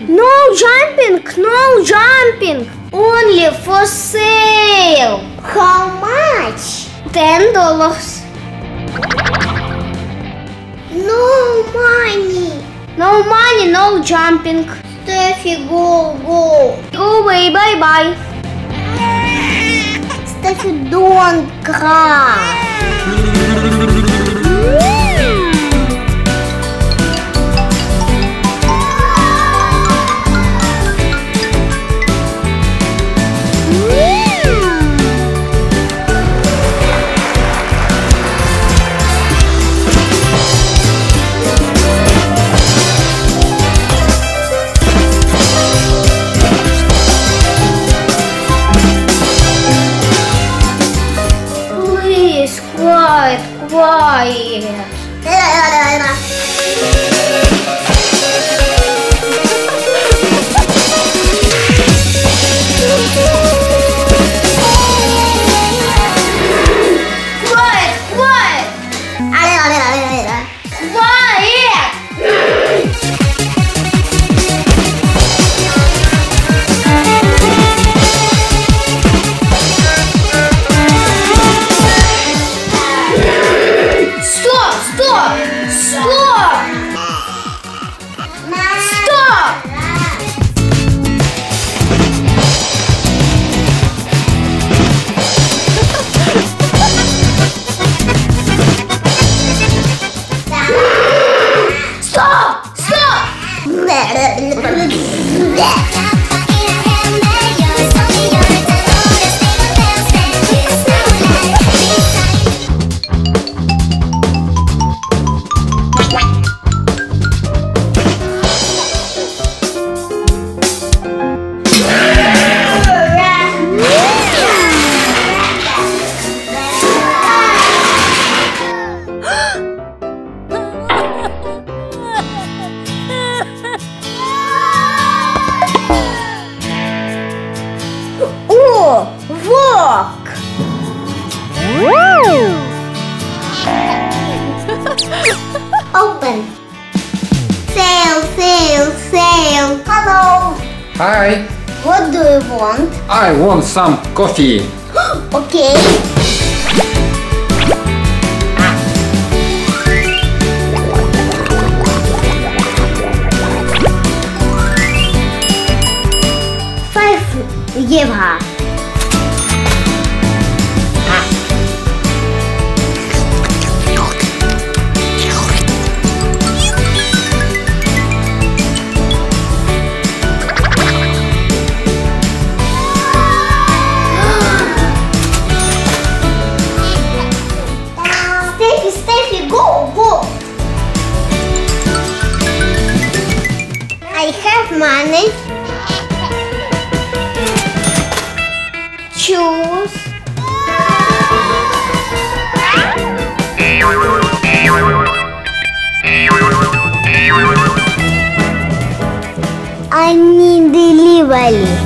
No jumping, no jumping. Only for sale. How much? Ten dollars. No money. No money, no jumping. Steffi, go, go. Go away, bye bye. Steffi, don't cry. Hi. What do you want? I want some coffee. okay. Five. Give her. Steffi, Steffi, go, go. I have money. Choose. I need delivery.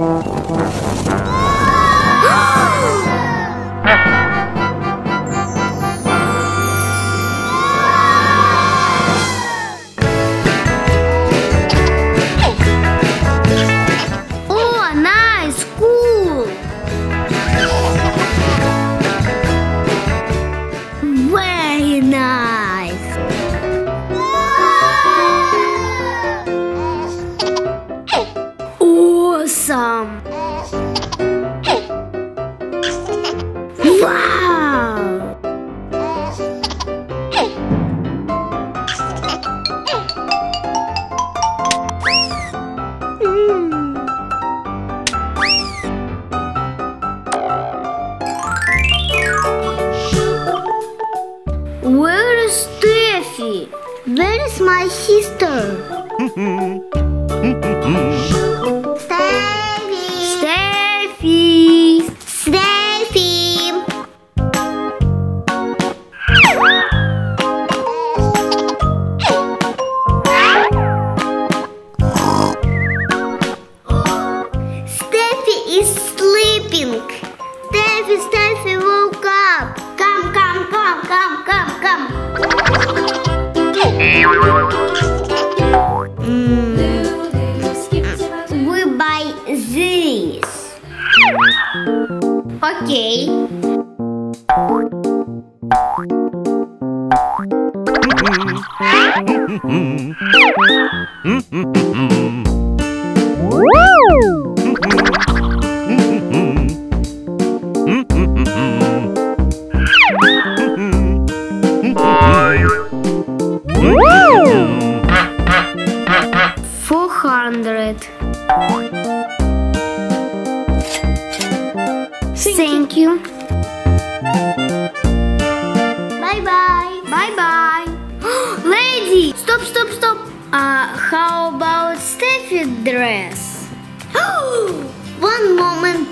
Oh, my God. Where is Steffi? Where is my sister? dress? One moment.